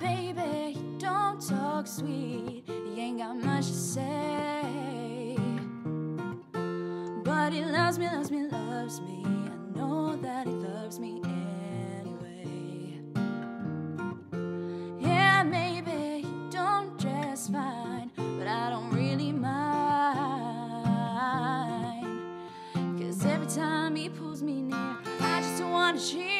baby, you don't talk sweet. You ain't got much to say. But he loves me, loves me, loves me. I know that he loves me anyway. Yeah, maybe you don't dress fine, but I don't really mind. Cause every time he pulls me near, I just don't wanna cheer.